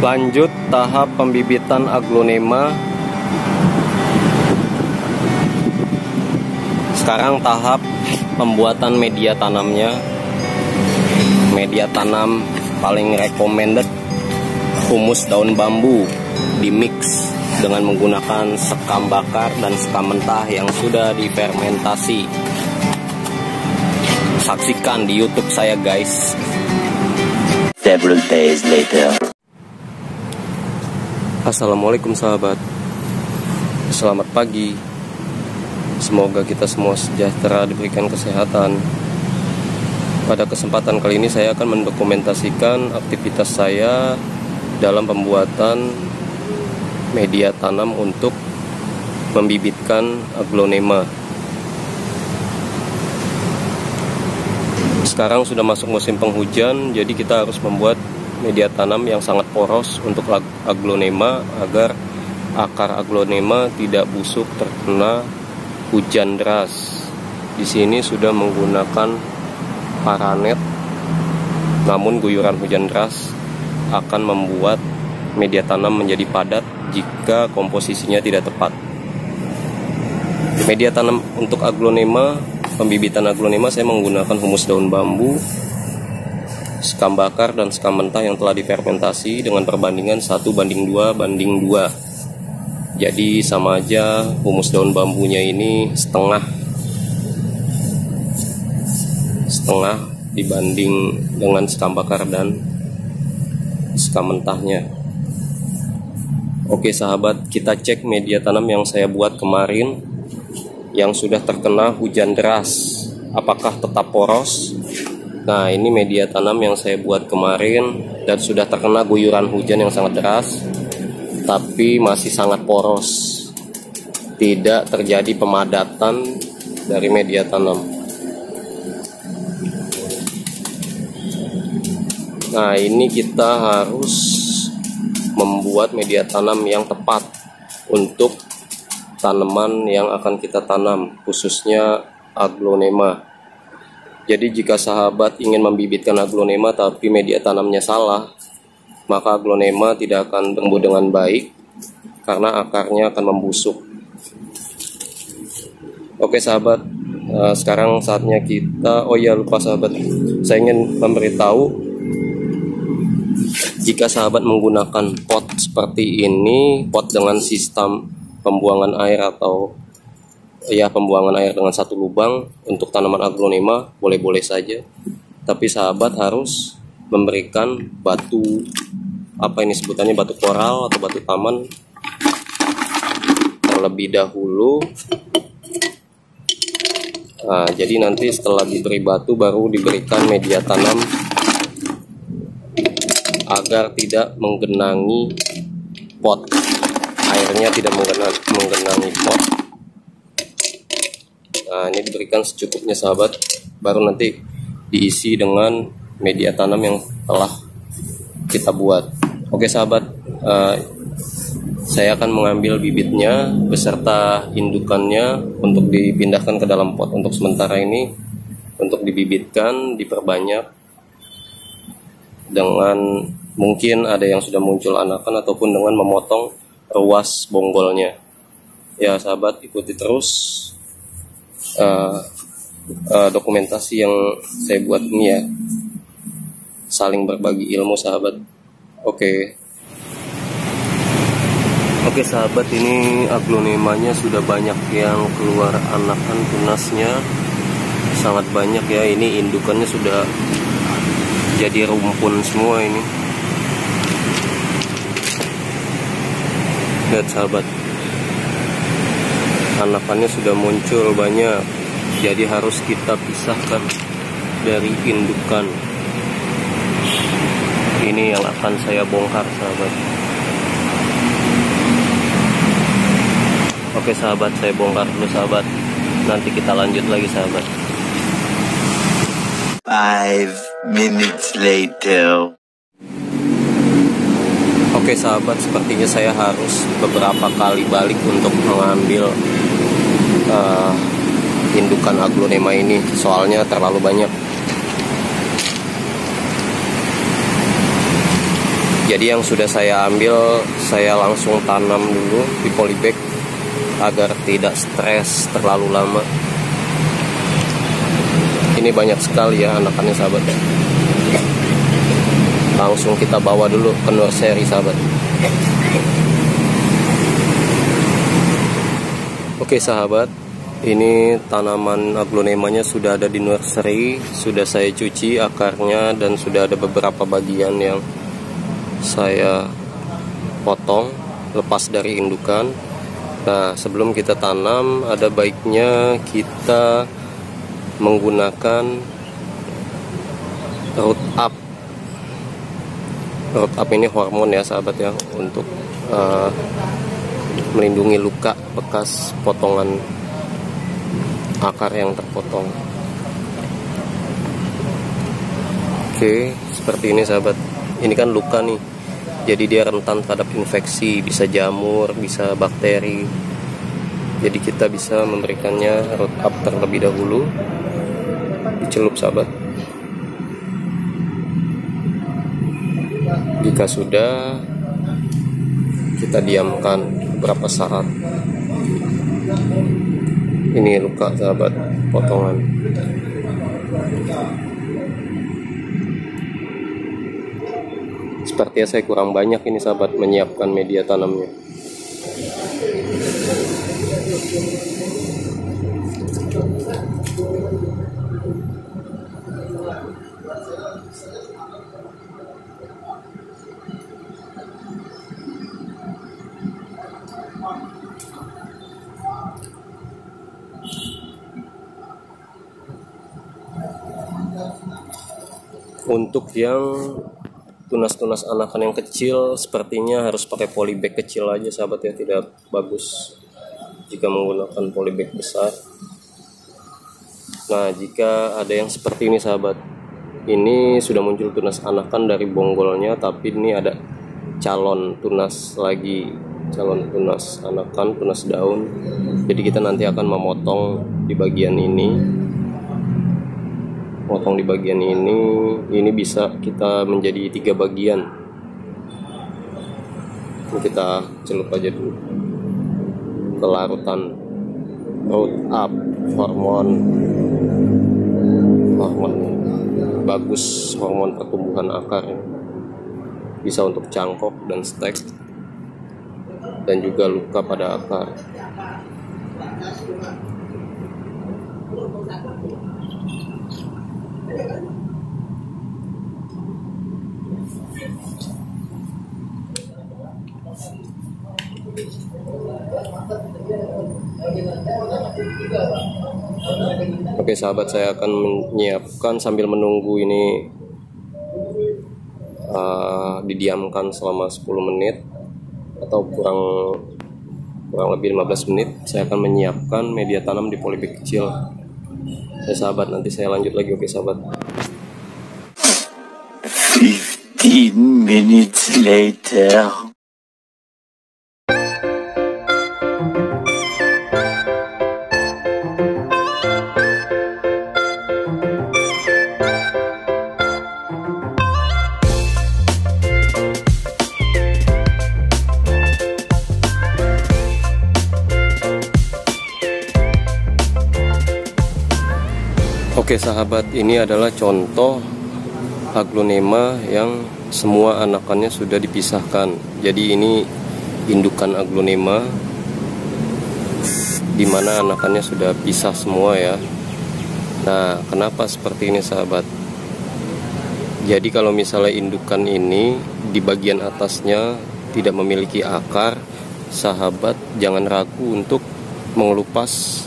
Lanjut tahap pembibitan aglonema. Sekarang tahap pembuatan media tanamnya. Media tanam paling recommended humus daun bambu di mix dengan menggunakan sekam bakar dan sekam mentah yang sudah difermentasi. Saksikan di YouTube saya guys. Several days later. Assalamualaikum sahabat. Selamat pagi. Semoga kita semua sejahtera diberikan kesehatan. Pada kesempatan kali ini saya akan mendokumentasikan aktivitas saya Dalam pembuatan media tanam untuk membibitkan aglonema. Sekarang sudah masuk musim penghujan Jadi kita harus membuat media tanam yang sangat poros untuk aglonema agar akar aglonema tidak busuk terkena hujan deras. Di sini sudah menggunakan paranet, namun guyuran hujan deras akan membuat media tanam menjadi padat jika komposisinya tidak tepat. Media tanam untuk aglonema, pembibitan aglonema saya menggunakan humus daun bambu skam bakar dan skam mentah yang telah difermentasi dengan perbandingan 1 banding 2 banding 2 jadi sama aja humus daun bambunya ini setengah. Setengah dibanding dengan skam bakar dan skam mentahnya. Oke sahabat kita cek media tanam yang saya buat kemarin yang sudah terkena hujan deras. Apakah tetap poros Nah ini media tanam yang saya buat kemarin dan sudah terkena guyuran hujan yang sangat deras tapi masih sangat poros. Tidak terjadi pemadatan dari media tanam. Nah ini kita harus membuat media tanam yang tepat untuk tanaman yang akan kita tanam khususnya aglonema jadi jika sahabat ingin membibitkan aglonema tapi media tanamnya salah, maka aglonema tidak akan tumbuh dengan baik karena akarnya akan membusuk. Oke sahabat, eh, sekarang saatnya kita, oh ya lupa sahabat, saya ingin memberitahu jika sahabat menggunakan pot seperti ini, pot dengan sistem pembuangan air atau ya pembuangan air dengan satu lubang untuk tanaman aglonema boleh-boleh saja. Tapi sahabat harus memberikan batu apa ini sebutannya batu koral atau batu taman terlebih dahulu. Nah, jadi nanti setelah diberi batu baru diberikan media tanam agar tidak menggenangi pot. Airnya tidak menggenangi pot Nah, ini diberikan secukupnya sahabat, baru nanti diisi dengan media tanam yang telah kita buat. Oke sahabat, uh, saya akan mengambil bibitnya beserta indukannya untuk dipindahkan ke dalam pot. Untuk sementara ini untuk dibibitkan diperbanyak dengan mungkin ada yang sudah muncul anakan ataupun dengan memotong ruas bonggolnya. Ya sahabat ikuti terus uh, uh, dokumentasi yang saya buat ini ya. Saling berbagi ilmu sahabat. Oke. Okay. oke okay, sahabat ini aglonemanya sudah banyak yang keluar anakan tunasnya. Sangat banyak ya ini indukannya sudah jadi rumpun semua ini. Lihat sahabat anakannya sudah muncul banyak. Jadi harus kita pisahkan dari indukan. Ini yang akan saya bongkar sahabat. Oke sahabat saya bongkar dulu sahabat. Nanti kita lanjut lagi sahabat. Five minutes later. Oke sahabat, sepertinya saya harus beberapa kali balik untuk mengambil uh, indukan aglonema ini. Soalnya terlalu banyak. Jadi yang sudah saya ambil saya langsung tanam dulu di polybag agar tidak stres terlalu lama. Ini banyak sekali ya anakannya sahabat. Langsung kita bawa dulu ke nursery sahabat oke sahabat. Ini tanaman aglonemanya sudah ada di nursery sudah saya cuci akarnya dan sudah ada beberapa bagian yang saya potong lepas dari indukan. Nah sebelum kita tanam ada baiknya kita menggunakan root up. Root up ini hormon ya sahabat ya untuk uh, melindungi luka bekas potongan akar yang terpotong. Oke seperti ini sahabat. Ini kan luka nih. Jadi dia rentan terhadap infeksi bisa jamur bisa bakteri. Jadi kita bisa memberikannya root up terlebih dahulu. Dicelup sahabat. Jika sudah kita diamkan beberapa saat ini luka sahabat potongan. Sepertinya saya kurang banyak ini sahabat menyiapkan media tanamnya untuk yang tunas-tunas anakan yang kecil sepertinya harus pakai polybag kecil aja sahabat ya. Tidak bagus jika menggunakan polybag besar. Nah jika ada yang seperti ini sahabat ini sudah muncul tunas anakan dari bonggolnya tapi ini ada calon tunas lagi calon tunas anakan tunas daun. Jadi kita nanti akan memotong di bagian ini potong di bagian ini ini bisa kita menjadi tiga bagian. Kita celup aja dulu. Kelarutan. Root up hormon hormon bagus hormon pertumbuhan akar. Bisa untuk cangkok dan stek. Dan juga luka pada akar Oke sahabat saya akan menyiapkan sambil menunggu ini uh, didiamkan selama 10 menit atau kurang kurang lebih 15 menit. Saya akan menyiapkan media tanam di polybag kecil saya sahabat nanti saya lanjut lagi oke sahabat 15 minutes later. Oke sahabat, ini adalah contoh aglonema yang semua anakannya sudah dipisahkan. Jadi ini indukan aglonema di mana anakannya sudah pisah semua ya. Nah, kenapa seperti ini sahabat? Jadi kalau misalnya indukan ini di bagian atasnya tidak memiliki akar, sahabat jangan ragu untuk mengelupas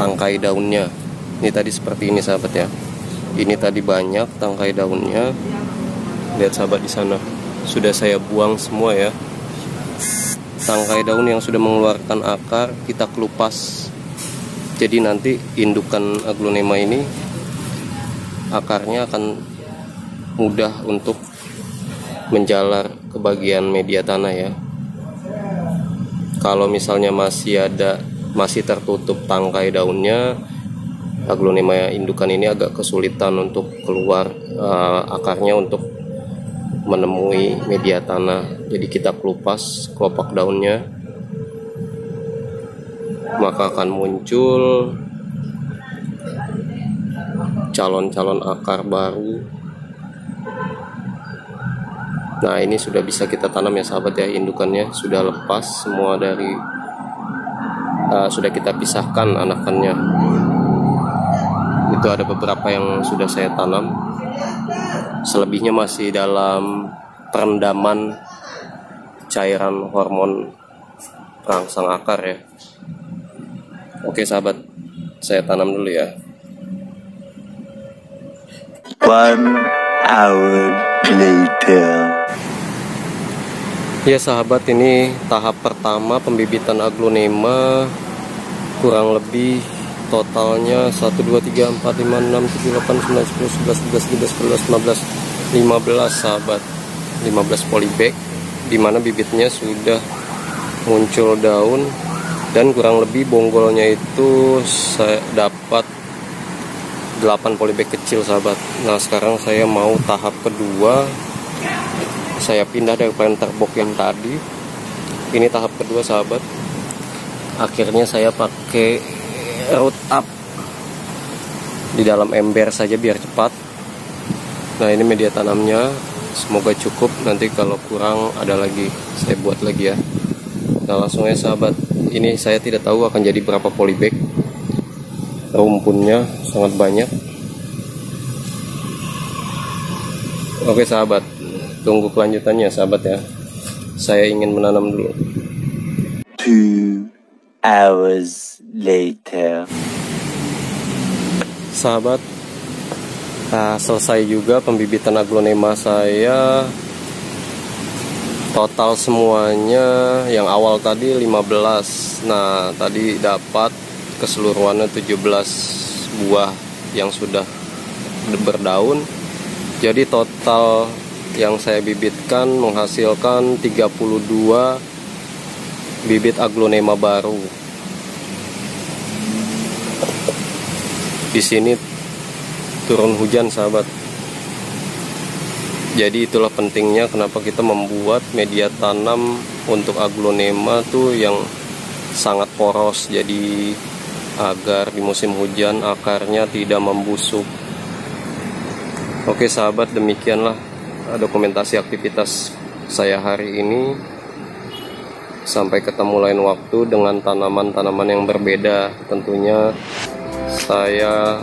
tangkai daunnya. Ini tadi seperti ini sahabat ya. Ini tadi banyak tangkai daunnya. Lihat sahabat di sana. Sudah saya buang semua ya. Tangkai daun yang sudah mengeluarkan akar kita kelupas. Jadi nanti indukan aglonema ini akarnya akan mudah untuk menjalar ke bagian media tanah ya. Kalau misalnya masih ada masih tertutup tangkai daunnya. Aglonema indukan ini agak kesulitan untuk keluar uh, akarnya untuk menemui media tanah. Jadi kita kelupas kelopak daunnya. Maka akan muncul calon-calon akar baru. Nah ini sudah bisa kita tanam ya sahabat ya indukannya. Sudah lepas semua dari uh, sudah kita pisahkan anakannya. Itu ada beberapa yang sudah saya tanam. Selebihnya masih dalam perendaman cairan hormon perangsang akar ya. Oke sahabat saya tanam dulu ya. One hour later. Ya sahabat ini tahap pertama pembibitan aglonema. Kurang lebih totalnya 1 2 3 4 5 6 7 8 9 10 11 12 13 14 15 15 sahabat. 15 polybag di mana bibitnya sudah muncul daun. Dan kurang lebih bonggolnya itu saya dapat 8 polybag kecil sahabat. Nah sekarang saya mau tahap kedua saya pindah dari planter box yang tadi. Ini tahap kedua sahabat. Akhirnya saya pakai root up. Di dalam ember saja biar cepat. Nah ini media tanamnya. Semoga cukup. Nanti kalau kurang ada lagi. Saya buat lagi ya. Nah langsung ya sahabat. Ini saya tidak tahu akan jadi berapa polybag. Rumpunnya sangat banyak. Oke sahabat tunggu kelanjutannya sahabat ya. Saya ingin menanam dulu. Two hours later. sahabat nah, selesai juga pembibitan aglonema saya. Total semuanya yang awal tadi 15 nah tadi dapat keseluruhannya 17 buah yang sudah berdaun. Jadi total yang saya bibitkan menghasilkan 32 bibit aglonema baru. Di sini turun hujan sahabat. Jadi itulah pentingnya kenapa kita membuat media tanam untuk aglonema tuh yang sangat poros. Jadi agar di musim hujan akarnya tidak membusuk Oke sahabat demikianlah dokumentasi aktivitas saya hari ini Sampai ketemu lain waktu dengan tanaman-tanaman yang berbeda Tentunya saya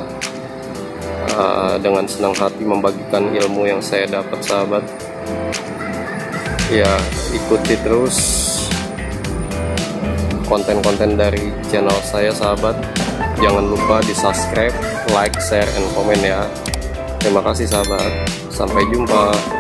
uh, dengan senang hati membagikan ilmu yang saya dapat sahabat Ya ikuti terus konten-konten dari channel saya sahabat Jangan lupa di subscribe, like, share, and komen ya Terima kasih sahabat. Sampai jumpa.